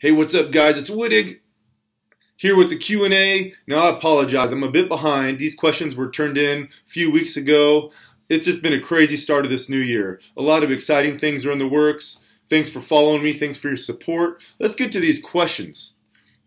Hey, what's up, guys? It's Wittig here with the Q&A. Now, I apologize. I'm a bit behind. These questions were turned in a few weeks ago. It's just been a crazy start of this new year. A lot of exciting things are in the works. Thanks for following me. Thanks for your support. Let's get to these questions.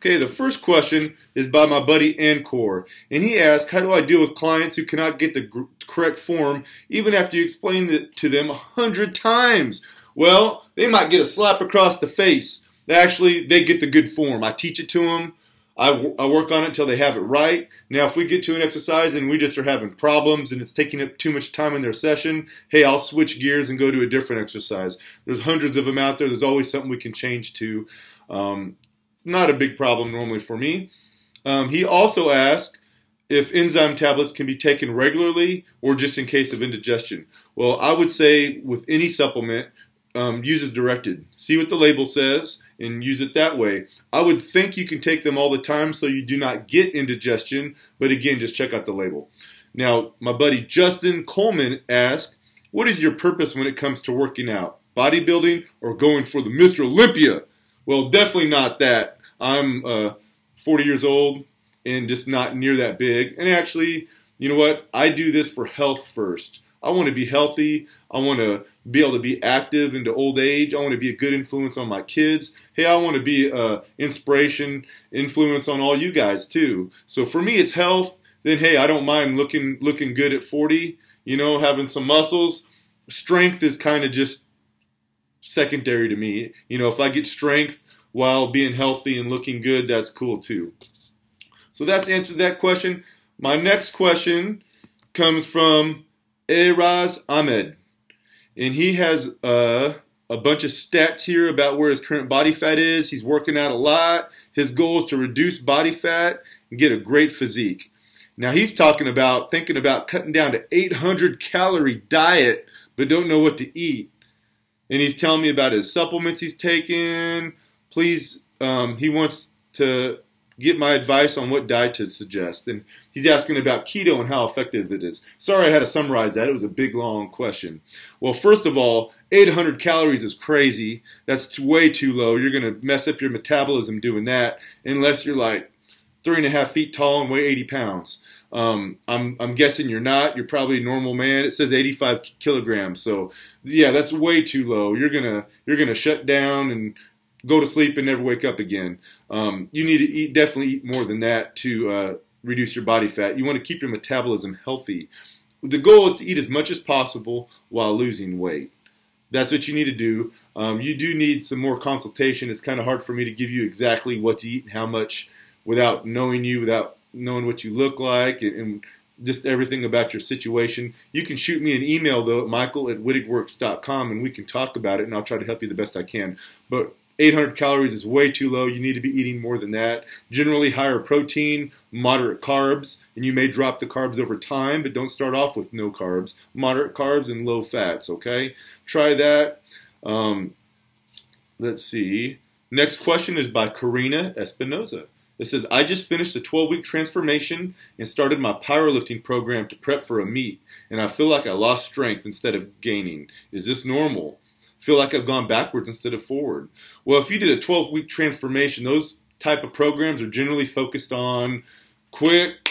Okay, the first question is by my buddy Ancor, and he asks, how do I deal with clients who cannot get the correct form even after you explain it to them a hundred times? Well, they might get a slap across the face actually they get the good form. I teach it to them. I, I work on it until they have it right. Now, if we get to an exercise and we just are having problems and it's taking up too much time in their session, hey, I'll switch gears and go to a different exercise. There's hundreds of them out there. There's always something we can change to. Um, not a big problem normally for me. Um, he also asked if enzyme tablets can be taken regularly or just in case of indigestion. Well, I would say with any supplement, um, use directed. See what the label says and use it that way. I would think you can take them all the time so you do not get indigestion, but again, just check out the label. Now, my buddy Justin Coleman asked, What is your purpose when it comes to working out? Bodybuilding or going for the Mr. Olympia? Well, definitely not that. I'm uh, 40 years old and just not near that big. And actually, you know what? I do this for health first. I want to be healthy. I want to be able to be active into old age. I want to be a good influence on my kids. Hey, I want to be an inspiration, influence on all you guys too. So for me, it's health. Then hey, I don't mind looking looking good at 40. You know, having some muscles. Strength is kind of just secondary to me. You know, if I get strength while being healthy and looking good, that's cool too. So that's answered that question. My next question comes from Eraz Ahmed. And he has uh, a bunch of stats here about where his current body fat is. He's working out a lot. His goal is to reduce body fat and get a great physique. Now he's talking about thinking about cutting down to 800 calorie diet, but don't know what to eat. And he's telling me about his supplements he's taking. Please, um, he wants to get my advice on what diet to suggest. And he's asking about keto and how effective it is. Sorry I had to summarize that. It was a big, long question. Well, first of all, 800 calories is crazy. That's way too low. You're going to mess up your metabolism doing that unless you're like three and a half feet tall and weigh 80 pounds. Um, I'm, I'm guessing you're not. You're probably a normal man. It says 85 kilograms. So yeah, that's way too low. You're gonna you're gonna shut down and go to sleep and never wake up again. Um, you need to eat, definitely eat more than that to uh, reduce your body fat. You want to keep your metabolism healthy. The goal is to eat as much as possible while losing weight. That's what you need to do. Um, you do need some more consultation. It's kind of hard for me to give you exactly what to eat and how much without knowing you, without knowing what you look like, and, and just everything about your situation. You can shoot me an email though at michael at wittigworks.com and we can talk about it and I'll try to help you the best I can. But 800 calories is way too low. You need to be eating more than that. Generally, higher protein, moderate carbs, and you may drop the carbs over time, but don't start off with no carbs. Moderate carbs and low fats, okay? Try that. Um, let's see. Next question is by Karina Espinoza. It says, I just finished a 12 week transformation and started my powerlifting program to prep for a meet, and I feel like I lost strength instead of gaining. Is this normal? Feel like I've gone backwards instead of forward. Well, if you did a 12 week transformation, those type of programs are generally focused on quick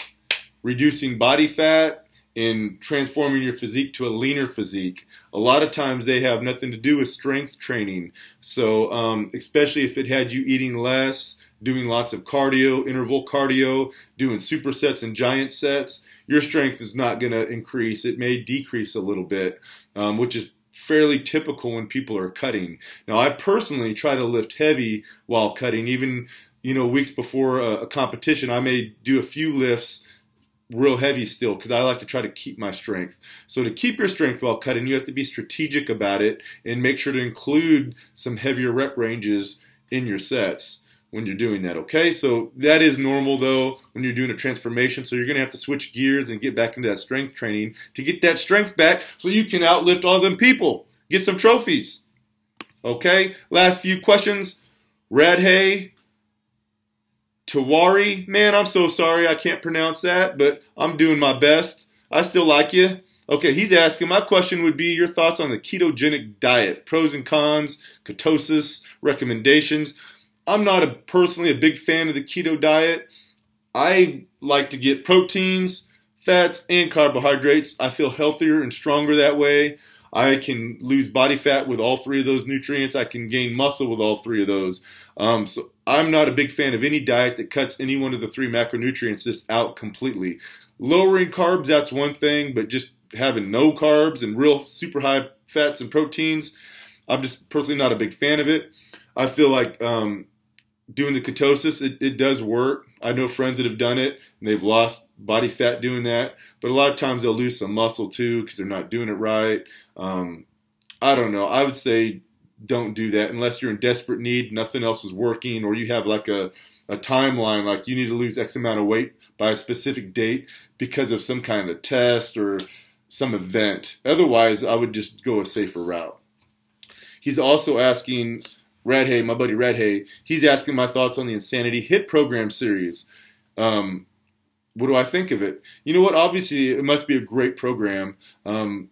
reducing body fat and transforming your physique to a leaner physique. A lot of times they have nothing to do with strength training. So, um, especially if it had you eating less, doing lots of cardio, interval cardio, doing supersets and giant sets, your strength is not going to increase. It may decrease a little bit, um, which is fairly typical when people are cutting. Now, I personally try to lift heavy while cutting, even you know weeks before a, a competition. I may do a few lifts real heavy still because I like to try to keep my strength. So to keep your strength while cutting, you have to be strategic about it and make sure to include some heavier rep ranges in your sets when you're doing that, okay? So that is normal though when you're doing a transformation. So you're to have to switch gears and get back into that strength training to get that strength back so you can outlift all them people. Get some trophies. Okay? Last few questions. Radhay Tawari. Man, I'm so sorry I can't pronounce that, but I'm doing my best. I still like you. Okay, he's asking, my question would be your thoughts on the ketogenic diet, pros and cons, ketosis, recommendations. I'm not a, personally a big fan of the keto diet. I like to get proteins, fats, and carbohydrates. I feel healthier and stronger that way. I can lose body fat with all three of those nutrients. I can gain muscle with all three of those. Um, so I'm not a big fan of any diet that cuts any one of the three macronutrients just out completely. Lowering carbs, that's one thing, but just having no carbs and real super high fats and proteins, I'm just personally not a big fan of it. I feel like um, doing the ketosis, it, it does work. I know friends that have done it and they've lost body fat doing that, but a lot of times they'll lose some muscle too because they're not doing it right. Um, I don't know. I would say don't do that unless you're in desperate need, nothing else is working, or you have like a, a timeline, like you need to lose X amount of weight by a specific date because of some kind of test or some event. Otherwise, I would just go a safer route. He's also asking Red Hay, my buddy Red Hay, he's asking my thoughts on the Insanity HIIT Program series. Um, what do I think of it? You know what? Obviously, it must be a great program. Um,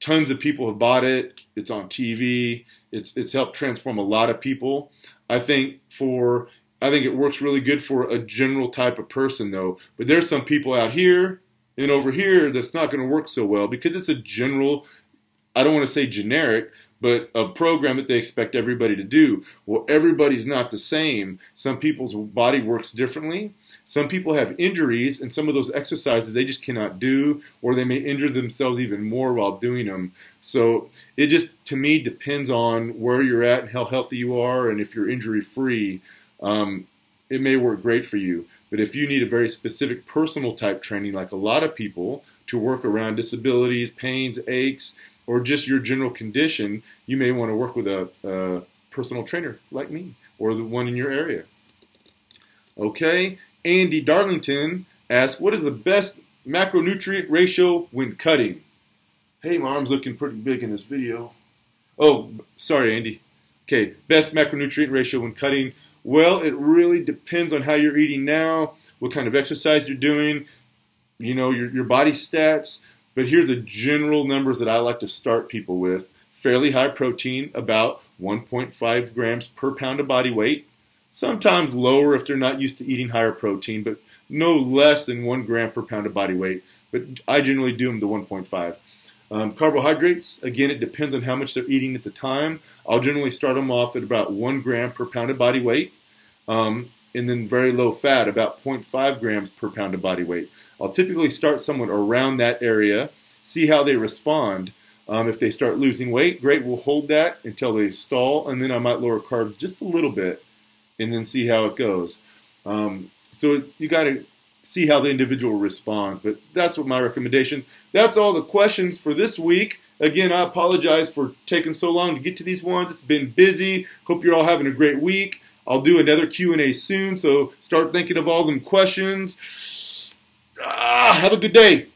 tons of people have bought it. It's on TV. It's it's helped transform a lot of people. I think for I think it works really good for a general type of person though. But there's some people out here and over here that's not going to work so well because it's a general I don't want to say generic, but a program that they expect everybody to do. Well, everybody's not the same. Some people's body works differently. Some people have injuries, and some of those exercises they just cannot do, or they may injure themselves even more while doing them. So it just, to me, depends on where you're at and how healthy you are, and if you're injury free. Um, it may work great for you. But if you need a very specific personal type training, like a lot of people, to work around disabilities, pains, aches, or just your general condition, you may want to work with a, a personal trainer like me or the one in your area. Okay, Andy Darlington asks, what is the best macronutrient ratio when cutting? Hey, my arm's looking pretty big in this video. Oh, sorry, Andy. Okay, best macronutrient ratio when cutting. Well, it really depends on how you're eating now, what kind of exercise you're doing, you know, your, your body stats. But here's the general numbers that I like to start people with. Fairly high protein, about 1.5 grams per pound of body weight. Sometimes lower if they're not used to eating higher protein, but no less than 1 gram per pound of body weight. But I generally do them to 1.5. Um, carbohydrates, again, it depends on how much they're eating at the time. I'll generally start them off at about 1 gram per pound of body weight. Um, and then very low fat, about 0.5 grams per pound of body weight. I'll typically start someone around that area, see how they respond. Um, if they start losing weight, great, we'll hold that until they stall, and then I might lower carbs just a little bit and then see how it goes. Um, so you got to see how the individual responds, but that's what my recommendations. That's all the questions for this week. Again, I apologize for taking so long to get to these ones. It's been busy. Hope you're all having a great week. I'll do another Q&A soon, so start thinking of all them questions. Ah, have a good day.